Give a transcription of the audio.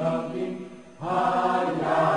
loving, I am.